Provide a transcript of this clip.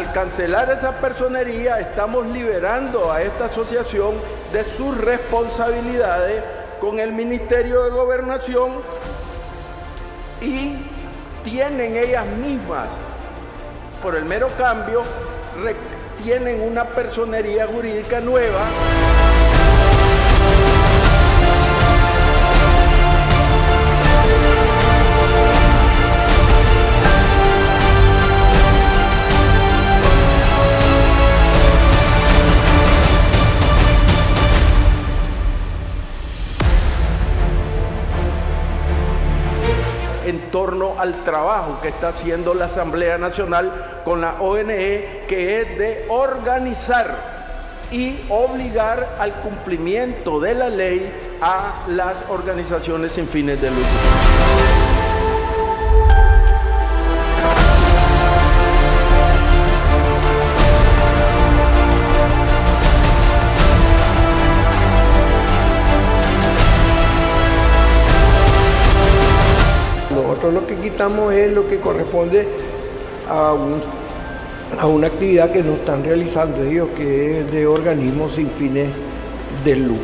cancelar esa personería estamos liberando a esta asociación de sus responsabilidades con el Ministerio de Gobernación y tienen ellas mismas, por el mero cambio, tienen una personería jurídica nueva. En torno al trabajo que está haciendo la Asamblea Nacional con la ONE, que es de organizar y obligar al cumplimiento de la ley a las organizaciones sin fines de lucro. Nosotros lo que quitamos es lo que corresponde a, a una actividad que no están realizando ellos, que es de organismos sin fines de lucro.